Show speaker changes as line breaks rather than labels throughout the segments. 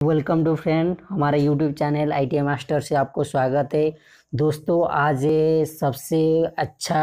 Welcome to friend, हमारे YouTube channel I T master से आपको स्वागत है। दोस्तों, आज सबसे अच्छा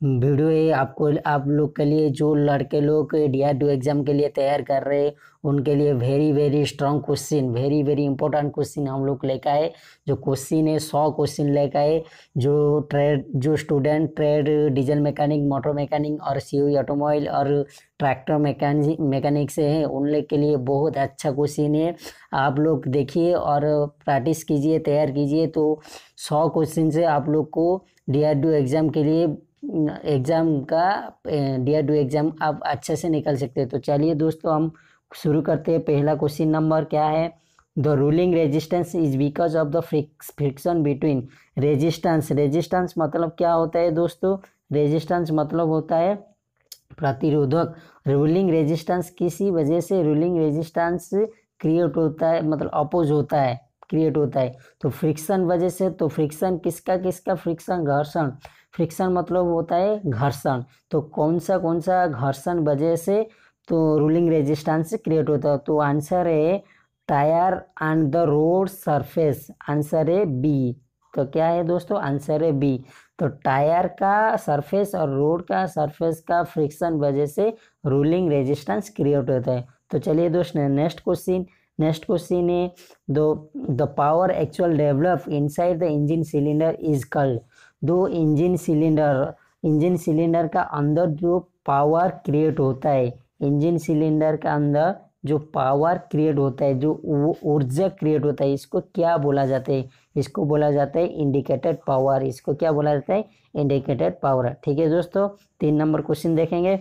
वीडियो है आपको, आप लोग के लिए, जो लड़के लोग डी आर एग्ज़ाम के लिए तैयार कर रहे हैं, उनके लिए very very strong question very very important question हम लोग लेकर आए। जो क्वेश्चन है, सौ क्वेश्चन लेकर आए। जो ट्रेड जो student trade diesel mechanic motor mechanic और सी ऑटोमोबाइल और ट्रैक्टर मैकेनिक मैकेनिक से हैं, उन लोग के लिए बहुत अच्छा क्वेश्चन है। आप लोग देखिए और प्रैक्टिस कीजिए, तैयार कीजिए। तो सौ क्वेश्चन से आप लोग को डी आर डी एग्ज़ाम के लिए एग्ज़ाम का डी आर एग्ज़ाम आप अच्छे से निकल सकते हैं। तो चलिए दोस्तों, हम शुरू करते हैं। पहला क्वेश्चन नंबर क्या है? The rolling resistance is because of the friction between resistance. Resistance मतलब क्या होता है दोस्तों? रेजिस्टेंस मतलब होता है प्रतिरोधक। रूलिंग रेजिस्टेंस किसी वजह से, रूलिंग रेजिस्टेंस क्रिएट होता है मतलब अपोज होता है, क्रिएट होता है। तो फ्रिक्शन वजह से तो फ्रिक्शन किसका किसका? फ्रिक्शन घर्षण। फ्रिक्शन मतलब होता है घर्षण। तो कौन सा कौन सा घर्षण वजह से तो रूलिंग रेजिस्टेंस क्रिएट होता है? तो आंसर है tyre and the road surface. Answer है बी तो क्या है दोस्तों? आंसर है बी तो टायर का सरफेस और रोड का सरफेस का फ्रिक्शन वजह से रूलिंग रेजिस्टेंस क्रिएट होता है। तो चलिए दोस्तों, नेक्स्ट क्वेश्चन। नेक्स्ट क्वेश्चन है, दो, the power actual develop inside the engine cylinder is called. दो इंजन सिलेंडर। इंजन सिलेंडर का अंदर जो पावर क्रिएट होता है, इंजन सिलेंडर का अंदर जो पावर क्रिएट होता है, जो ऊर्जा क्रिएट होता है, इसको क्या बोला जाता है? इसको बोला जाता है इंडिकेटेड पावर इसको क्या बोला जाता है? इंडिकेटेड पावर ठीक है दोस्तों, तीन नंबर क्वेश्चन देखेंगे।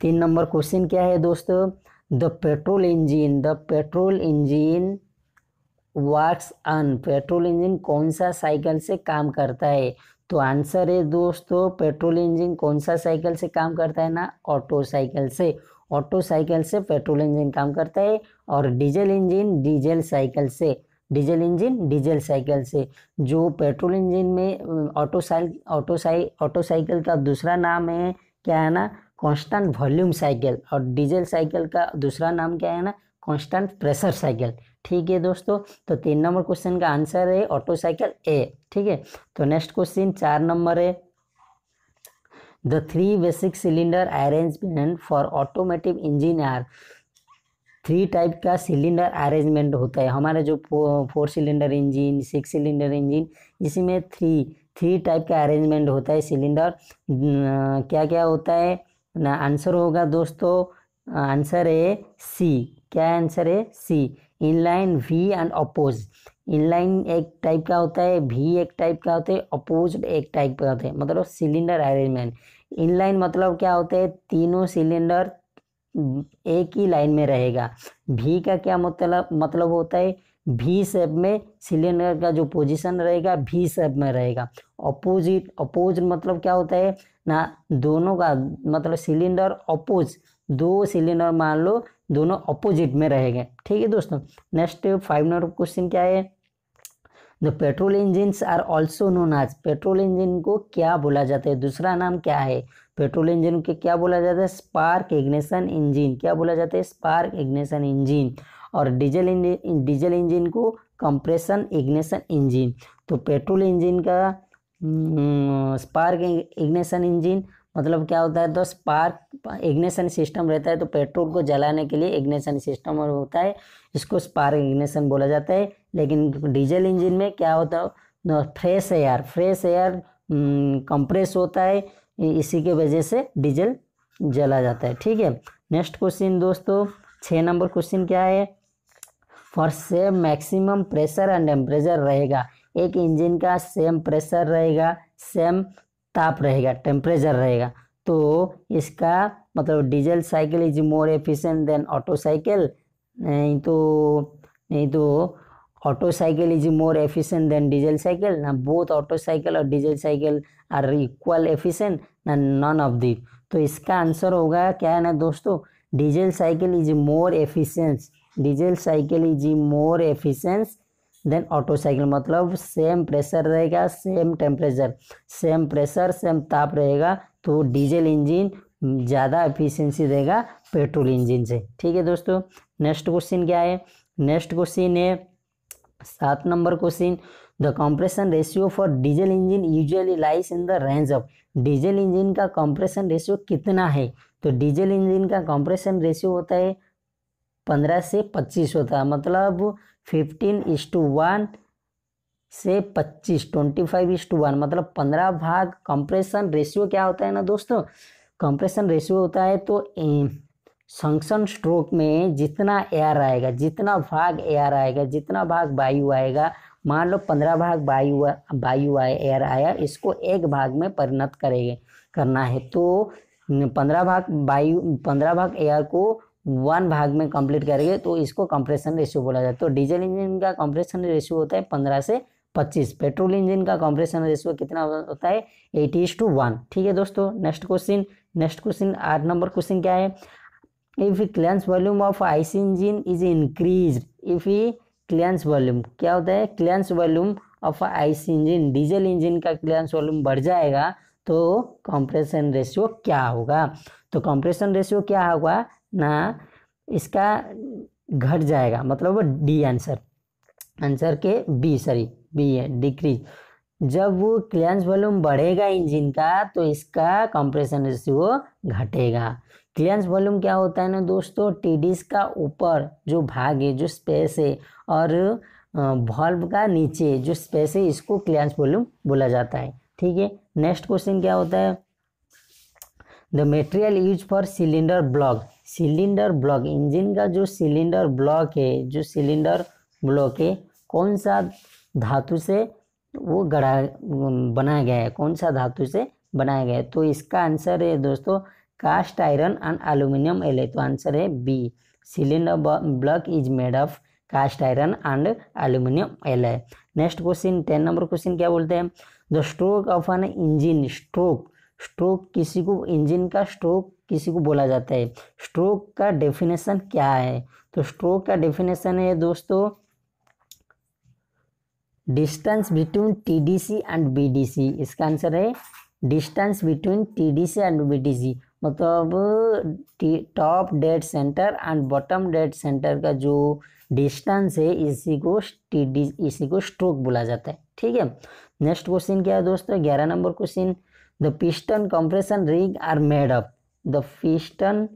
तीन नंबर क्वेश्चन क्या है दोस्तों? The petrol engine the petrol engine works on petrol engine कौन सा साइकिल से काम करता है? तो आंसर है दोस्तों पेट्रोल इंजन कौन सा साइकिल से काम करता है ना? ऑटो साइकिल से। ऑटो साइकिल से पेट्रोल इंजन काम करता है और डीजल इंजन डीजल साइकिल से। डीजल इंजन डीजल साइकिल से। जो पेट्रोल इंजन में ऑटो साइकिल ऑटो साइ ऑटो साइकिल का दूसरा नाम है, क्या है ना? कांस्टेंट वॉल्यूम साइकिल और डीजल साइकिल का दूसरा नाम क्या है ना? कांस्टेंट प्रेशर साइकिल ठीक है दोस्तों तो तीन नंबर क्वेश्चन का आंसर है ऑटो साइकिल ए ठीक है? तो नेक्स्ट क्वेश्चन चार नंबर है। The three basic cylinder arrangement for automotive engine are three type का सिलेंडर अरेंजमेंट होता है। हमारे जो four cylinder engine six cylinder engine इसी में थ्री थ्री टाइप का अरेंजमेंट होता है सिलेंडर क्या क्या होता है? ना आंसर होगा दोस्तों। आंसर है सी क्या आंसर है? C inline V and opposed inline एक टाइप का होता है वी एक टाइप का होता है अपोज एक टाइप का होता है मतलब सिलेंडर अरेंजमेंट इनलाइन मतलब क्या होता है, तीनों सिलेंडर एक ही लाइन में रहेगा. भी का क्या मतलब मतलब होता है भी शेप में सिलेंडर का जो पोजीशन रहेगा भी शेप में रहेगा. अपोजिट अपोज मतलब क्या होता है, ना, दोनों का मतलब सिलेंडर अपोज दो सिलेंडर मान लो दोनों अपोजिट में रहेंगे ठीक है दोस्तों नेक्स्ट फाइव नंबर क्वेश्चन क्या है? The petrol engine are also known as petrol engine को क्या बोला जाता है? दूसरा नाम क्या है? पेट्रोल इंजन के क्या बोला जाता है? स्पार्क इग्निशन इंजिन क्या बोला जाता है? स्पार्क इग्निशन इंजन और डीजल इंजन डीजल इंजन को कंप्रेशन इग्निशन इंजिन तो पेट्रोल इंजन का स्पार्क इग्निशन इंजन मतलब क्या होता है तो स्पार्क इग्निशन सिस्टम रहता है तो पेट्रोल को जलाने के लिए इग्निशन सिस्टम होता है, इसको स्पार्क इग्निशन बोला जाता है। लेकिन डीजल इंजन में क्या होता है fresh air fresh air compress होता है, इसी के वजह से डीजल जला जाता है। ठीक है नेक्स्ट क्वेश्चन दोस्तों छः नंबर क्वेश्चन क्या है? For same maximum pressure and temperature रहेगा। एक इंजन का सेम प्रेशर रहेगा सेम ताप रहेगा टेम्परेचर रहेगा। तो इसका मतलब diesel cycle is more efficient than Otto cycle नहीं तो नहीं तो Otto cycle is more efficient than diesel cycle ना बोथ ऑटो साइकिल और diesel cycle are equal efficient ना नॉन ऑफ़ दी तो इसका आंसर होगा, क्या है ना दोस्तों? Diesel cycle is more efficient diesel cycle is more efficient than Otto cycle मतलब सेम प्रेशर रहेगा same temperature same pressure same ताप रहेगा तो डीजल इंजन ज़्यादा एफिशिएंसी देगा पेट्रोल इंजन से। ठीक है दोस्तों नेक्स्ट क्वेश्चन क्या है? नेक्स्ट क्वेश्चन है, सात number question the compression ratio for diesel engine usually lies in the range of diesel engine का कंप्रेशन रेशियो कितना है? तो डीजल इंजन का कंप्रेशन रेशियो होता है पंद्रह से पच्चीस होता है मतलब फिफ्टीन इस टू वन से पच्चीस twenty five is to one मतलब पंद्रह भाग। कंप्रेशन रेशियो क्या होता है ना दोस्तों? कंप्रेशन रेशियो होता है तो संक्शन स्ट्रोक में जितना एयर आएगा, जितना भाग एयर आएगा, जितना भाग वायु आएगा, मान लो पंद्रह भाग वायु वायु आए एयर आया, इसको एक भाग में परिणत करेंगे, करना है। तो पंद्रह भाग वायु, पंद्रह भाग एयर को वन भाग में कंप्लीट करेंगे तो इसको कंप्रेशन रेशियो बोला जाता है। तो डीजल इंजन का कंप्रेशन रेशियो होता है पंद्रह से पच्चीस। पेट्रोल इंजन का कंप्रेशन रेशियो कितना होता है एटी टू वन। ठीक है दोस्तों, नेक्स्ट क्वेश्चन नेक्स्ट क्वेश्चन आठ नंबर क्वेश्चन क्या है? If clearance volume of IC engine is increase if clearance volume क्या होता है? Clearance volume of IC engine diesel engine का क्लियंस वॉल्यूम बढ़ जाएगा तो कंप्रेशन रेशियो क्या होगा? तो कंप्रेशन रेशियो क्या होगा? ना, इसका घट जाएगा मतलब डी आंसर आंसर के बी सॉरी बी है डिक्रीज जब वो क्लियंस वॉल्यूम बढ़ेगा इंजन का तो इसका कंप्रेशन रेशियो घटेगा। क्लियंस वॉल्यूम क्या होता है ना दोस्तों? टीडीस का ऊपर जो भाग है, जो स्पेस है, और वॉल्व का नीचे, जो स्पेस है, इसको क्लियंस वॉल्यूम बोला जाता है। ठीक है? नेक्स्ट क्वेश्चन क्या होता है? The material use for cylinder block cylinder block, engine का जो सिलेंडर ब्लॉक है, जो सिलेंडर ब्लॉक है, कौन सा धातु से वो गढ़ा, बनाया गया है? कौन सा धातु से बनाया गया है? तो इसका आंसर है दोस्तों, cast iron and aluminium L तो आंसर है B, cylinder block is made of cast iron and aluminium L next question, ten number question क्या बोलते हैं? The stroke of an engine, stroke stroke किसी को, इंजन का स्ट्रोक किसी को बोला जाता है। स्ट्रोक का डेफिनेशन क्या है? तो स्ट्रोक का डेफिनेशन है दोस्तों, distance between TDC and BDC इसका आंसर है distance between TDC and BDC मतलब top dead centre and bottom dead centre का जो डिस्टेंस है, इसी को टीडी इसी को स्ट्रोक बोला जाता है। ठीक है? नेक्स्ट क्वेश्चन क्या है दोस्तों? ग्यारह number question. The piston compression ring are made of the piston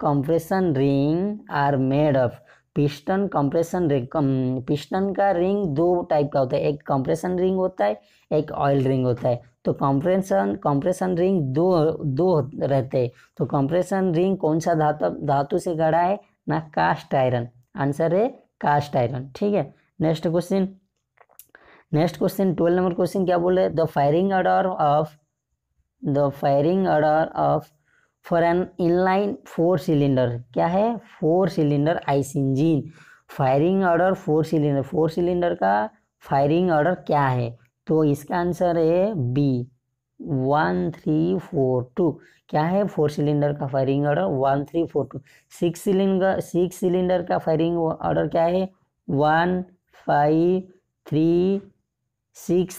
compression ring are made of piston compression ring piston का रिंग दो टाइप का होता है। एक कंप्रेशन रिंग होता है, एक ऑयल रिंग होता है। तो कंप्रेशन कंप्रेशन रिंग दो दो रहते हैं। तो कंप्रेशन रिंग कौन सा धातु धातु से गढ़ा है? ना कास्ट आयरन आंसर है कास्ट आयरन ठीक है? Next question next question twelve number question क्या बोल रहे the firing order of the firing order of for an inline four cylinder क्या है? Four cylinder IC engine firing order four cylinder four cylinder का firing order क्या है? तो इसका आंसर है B one three four two क्या है? फोर सिलेंडर का firing order one three four two six cylinder six cylinder का फायरिंग ऑर्डर क्या है? One five three six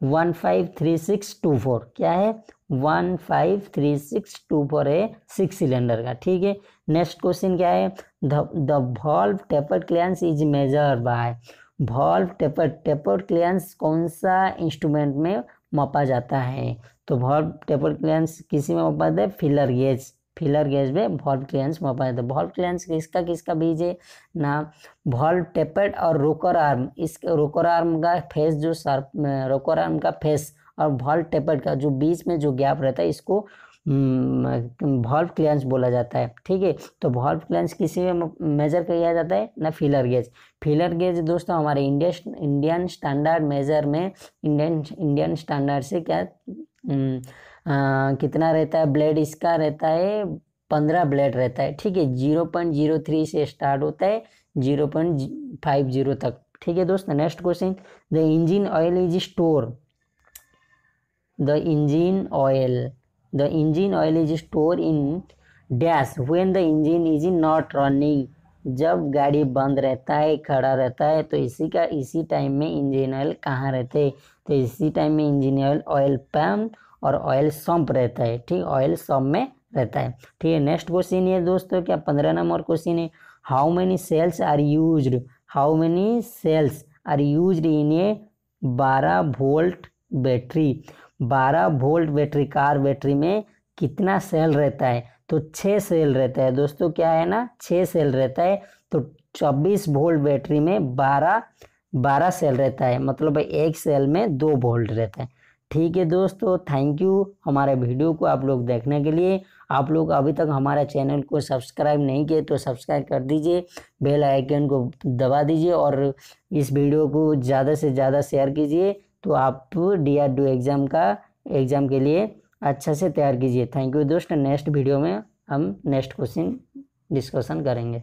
one five three six two four क्या है? One five three six two four है six cylinder का, ठीक है? नेक्स्ट क्वेश्चन क्या है? The valve tappet clearance is measure by valve tappet tappet clearance कौन सा इंस्ट्रूमेंट में मापा जाता है? तो वॉल्व टेपर क्लियंस किसी में मापा जाता है? फिलर गेज फिलर गेज में वॉल्व क्लियंस मापा जाता है। वॉल्व क्लियंस किसका किसका बीज है? ना वॉल्व टेपर्ड और रोकर आर्म इस रोकर आर्म का फेस जो सर्प रोकर आर्म का फेस और वॉल्व टेपर्ड का जो बीच में जो गैप रहता है इसको वॉल्व क्लियंस बोला जाता है। ठीक है? तो वॉल्व क्लियंस किसी में मेजर किया जाता है? ना फिलर गेज फिलर गेज दोस्तों हमारे इंडियन इंडियन स्टैंडर्ड मेजर में इंडियन इंडियन स्टैंडर्ड से क्या आ, कितना रहता है? ब्लेड इसका रहता है पंद्रह ब्लेड रहता है। ठीक है? ज़ीरो पॉइंट ज़ीरो थ्री से स्टार्ट होता है ज़ीरो पॉइंट फाइव ज़ीरो तक। ठीक है दोस्तों? Next question the engine oil is store the engine oil the engine oil is stored in dash when the engine is not running, जब गाड़ी बंद रहता है, खड़ा रहता है तो इसी का, इसी टाइम में इंजन ऑयल कहाँ रहते हैं? तो इसी टाइम में इंजन ऑयल ऑयल पंप और ऑयल सम्प रहता है, ठीक? ऑयल सम्प में रहता है, ठीक है? नेक्स्ट क्वेश्चन ये दोस्तों, क्या पंद्रह नंबर क्वेश्चन है? How many cells are use how many cells are use in a बारह वोल्ट बैटरी बारह वोल्ट बैटरी, कार बैटरी में कितना सेल रहता है? तो छः सेल रहता है। दोस्तों, क्या है ना? छः सेल रहता है। तो चौबीस वोल्ट बैटरी में बारह बारह सेल रहता है। मतलब एक सेल में दो वोल्ट रहता है। ठीक है दोस्तों थैंक यू हमारे वीडियो को आप लोग देखने के लिए। आप लोग अभी तक हमारे चैनल को सब्सक्राइब नहीं किए तो सब्सक्राइब कर दीजिए, बेल आइकन को दबा दीजिए और इस वीडियो को ज़्यादा से ज़्यादा शेयर कीजिए। तो आप डी आर डी एग्ज़ाम का एग्ज़ाम के लिए अच्छा से तैयार कीजिए। थैंक यू दोस्त। नेक्स्ट वीडियो में हम नेक्स्ट क्वेश्चन डिस्कशन करेंगे।